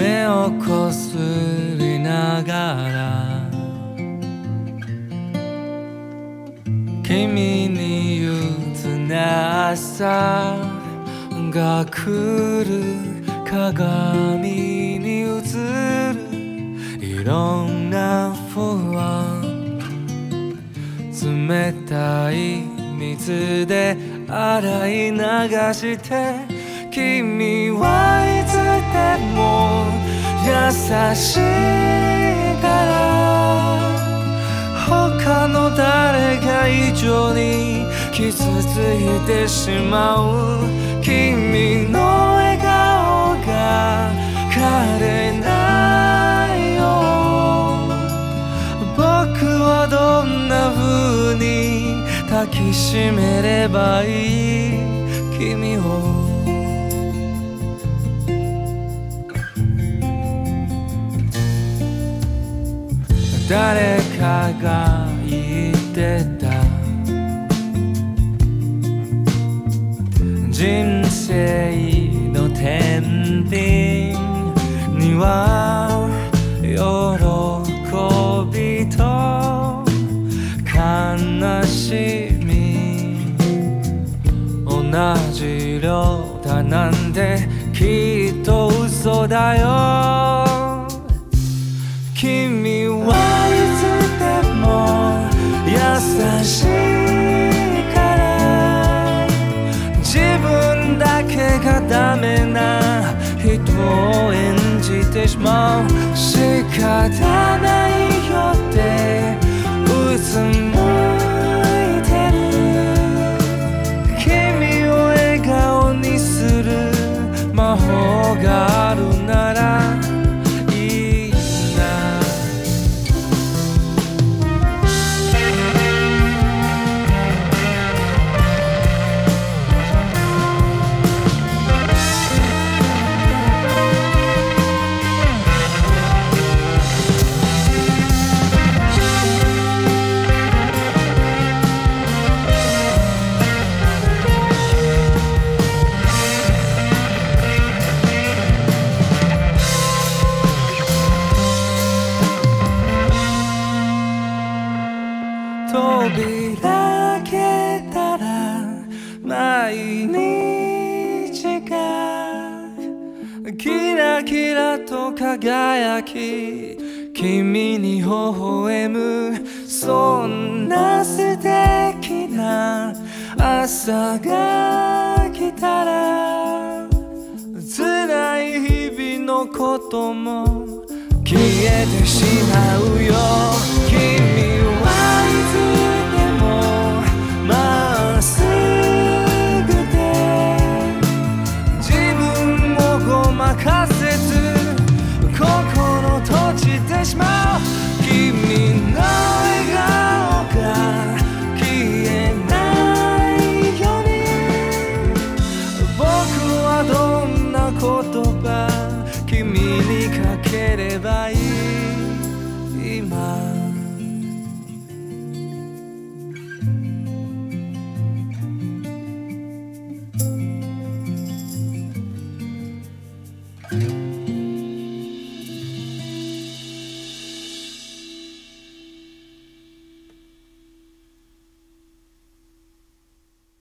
目をこすりながら君に言うな朝が来る鏡に映るいろんな不安冷たい水で洗い流して君はいつでも優しいから他の誰か以上に傷ついてしまう君の笑顔が枯れないよ。僕はどんな風に抱きしめればいい？君を誰かが言ってた。人生の天秤には喜びと悲しみ。同じ量だなんてきっと嘘だよ。もう仕方ないよってうつむ扉開けたら毎日がキラキラと輝き君に微笑むそんな素敵な朝が来たら辛い日々のことも消えてしまうよ